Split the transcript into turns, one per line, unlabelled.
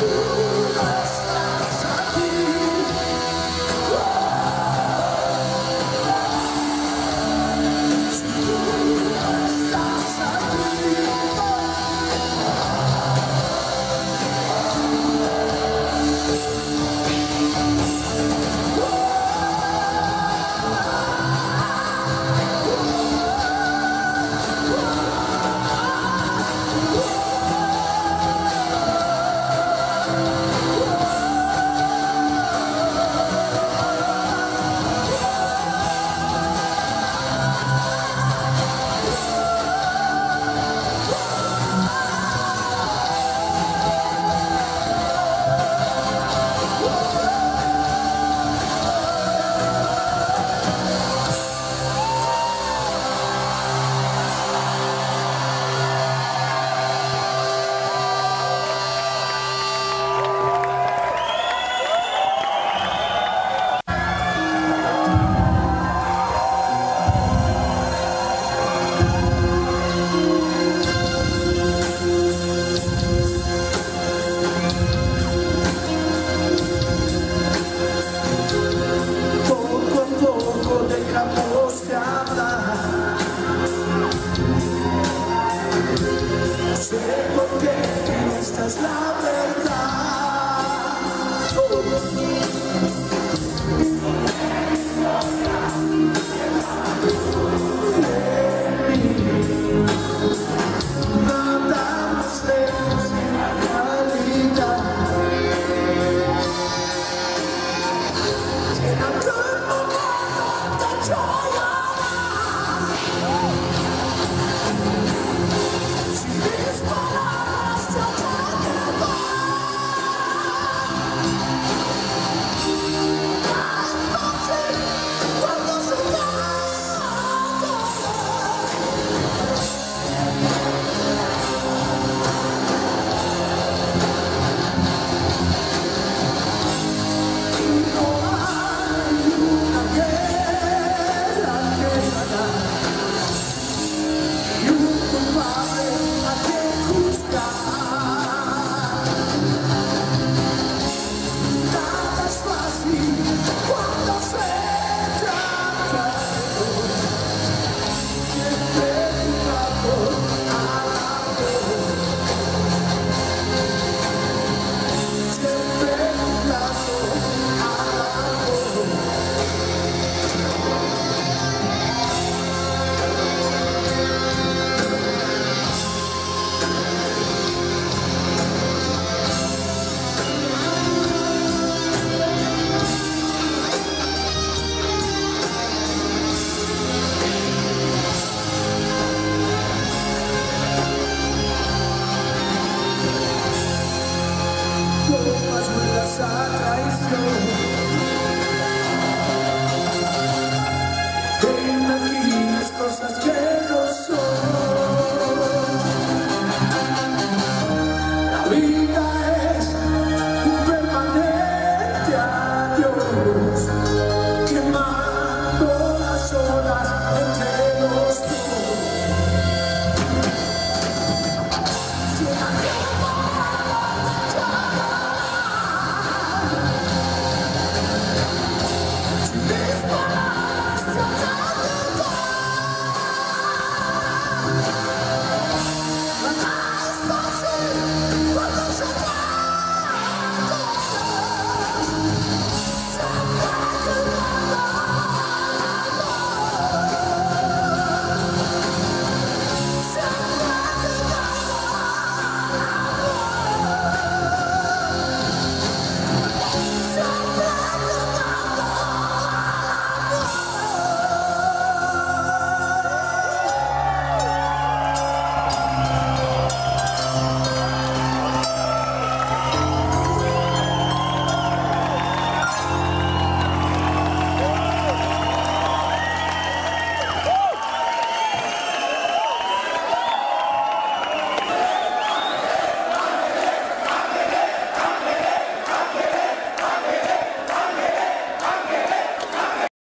do cosas que